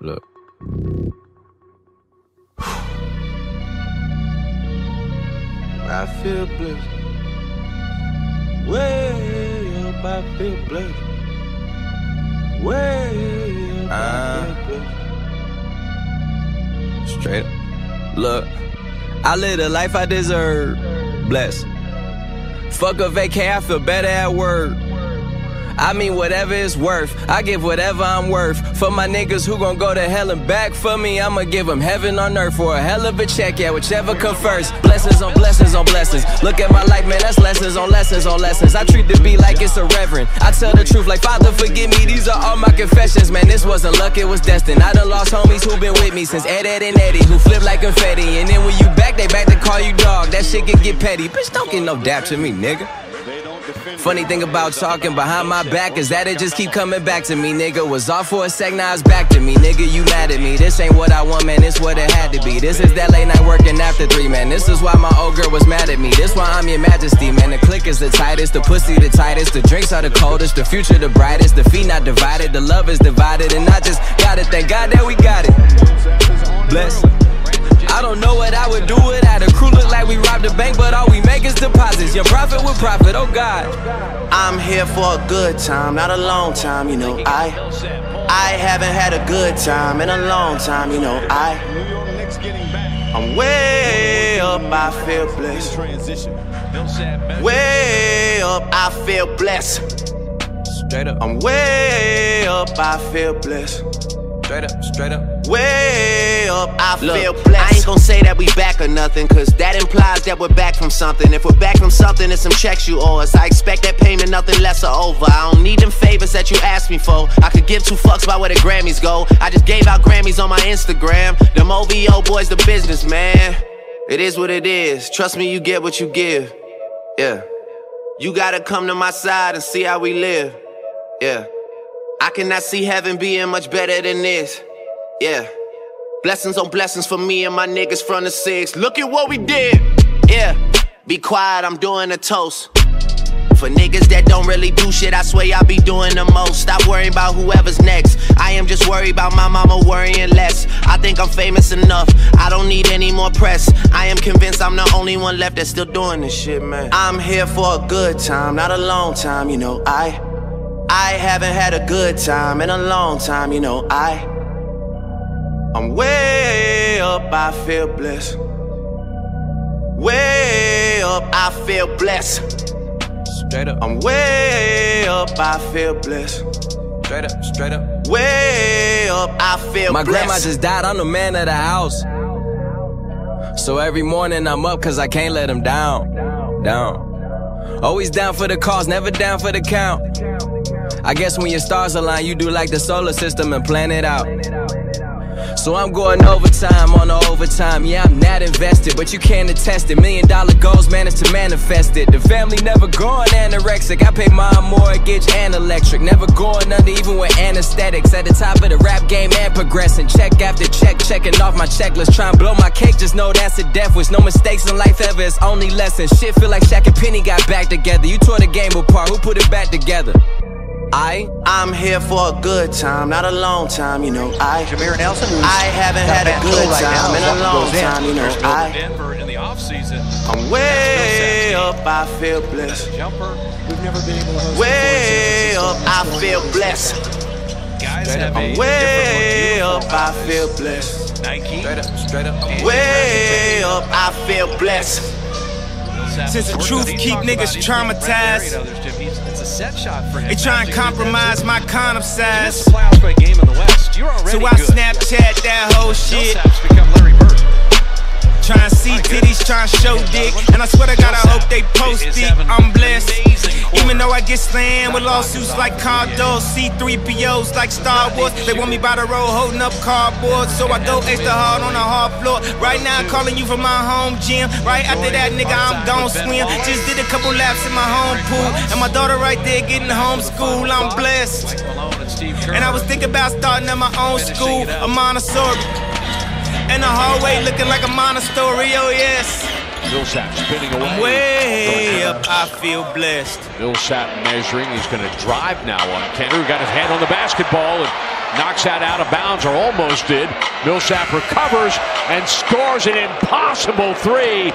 Look. I feel blessed. Way up, I feel blessed. Way up, I ah. feel blessed. Straight up. Look, I live the life I deserve. Blessed. Fuck a vacay, I feel better at work. I mean, whatever it's worth. I give whatever I'm worth. For my niggas who gon' go to hell and back for me, I'ma give them heaven on earth for a hell of a check, yeah, whichever come first. Blessings on blessings on blessings. Look at my life, man, that's lessons on lessons on lessons. I treat the beat like it's a reverend. I tell the truth like, Father, forgive me, these are all my confessions, man. This wasn't luck, it was destined. I done lost homies who been with me since Ed, Ed, and Eddy, who flip like confetti. And then when you back, they back to call you dog. That shit can get petty. Bitch, don't get no dap to me, nigga. Funny thing about talking behind my back is that it just keep coming back to me, nigga. Was off for a sec, now it's back to me, nigga. You mad at me? This ain't what I want, man. This what it had to be. This is that late night working after three, man. This is why my old girl was mad at me. This why I'm your majesty, man. The click is the tightest, the pussy the tightest, the drinks are the coldest, the future the brightest, the feet not divided, the love is divided, and I just gotta thank God that we got it. Bless. I don't know what I would do without a crew. Look like we robbed a bank, but all we make deposits. Your profit with profit, oh God. I'm here for a good time, not a long time, you know. I I haven't had a good time in a long time, you know. I I'm way up, I feel blessed. Way up, I feel blessed. Straight up, I'm way up, I feel blessed. Straight up, straight up. Way up, I Look, feel blessed. I ain't gon' say that we back or nothing, cause that implies that we're back from something. If we're back from something, it's some checks you owe us. I expect that payment, nothing less or over. I don't need them favors that you asked me for. I could give two fucks about where the Grammys go. I just gave out Grammys on my Instagram. Them OVO boys, the business, man. It is what it is. Trust me, you get what you give. Yeah. You gotta come to my side and see how we live. Yeah. I cannot see heaven being much better than this. Yeah. Blessings on blessings for me and my niggas from the six. Look at what we did. Yeah. Be quiet, I'm doing a toast. For niggas that don't really do shit, I swear I be doing the most. Stop worrying about whoever's next. I am just worried about my mama worrying less. I think I'm famous enough. I don't need any more press. I am convinced I'm the only one left that's still doing this shit, man. I'm here for a good time, not a long time, you know. I I haven't had a good time in a long time, you know. I I'm way up, I feel blessed. Way up, I feel blessed. Straight up, I'm way up, I feel blessed. straight up, straight up. Way up, I feel My blessed. grandma just died, I'm the man of the house. So every morning I'm up cause I can't let him down. Down. Always down for the cause, never down for the count. I guess when your stars align, you do like the solar system and plan it out. So I'm going overtime on the overtime. Yeah, I'm not invested, but you can't attest it. Million dollar goals managed to manifest it. The family never going anorexic. I pay my mortgage and electric. Never going under, even with anesthetics. At the top of the rap game and progressing. Check after check, checking off my checklist. Try and blow my cake, just know that's a death wish. No mistakes in life ever, it's only lessons. Shit feel like Shaq and Penny got back together. You tore the game apart, who put it back together? I I'm here for a good time, not a long time, you know. I Jameer Nelson, I haven't had a good Gogh right time in a long goes in. time, you know. First move in I Denver in the offseason. I'm way up, I feel blessed. Jumper. We've never been able to host Way up, I feel blessed. Guys have a I'm different way look up, I feel blessed. Nike. straight up, straight up. Way up, I feel blessed. Since the truth keep niggas traumatized. It's a set shot for him. They try and compromise my condom size. Playoffs by game in the West. You're already So I. Snapchat that whole shit. Millsap's become Larry Bird. Trying to see titties, trying to show dick. And I swear to God, I hope they post it. I'm blessed. Even though I get slammed with lawsuits like Cardo, C3POs like Star Wars. They want me by the road holding up cardboard. So I go extra hard on the hard floor. Right now, I'm calling you from my home gym. Right after that, nigga, I'm gon' swim. Just did a couple laps in my home pool. And my daughter right there getting homeschool. I'm blessed. And I was thinking about starting at my own school, a Montessori. And the hallway looking like a Montessori, oh yes. Millsap spinning away. Way up, I feel blessed. Millsap measuring. He's going to drive now on Kenner. Got his hand on the basketball and knocks that out of bounds, or almost did. Millsap recovers and scores an impossible three.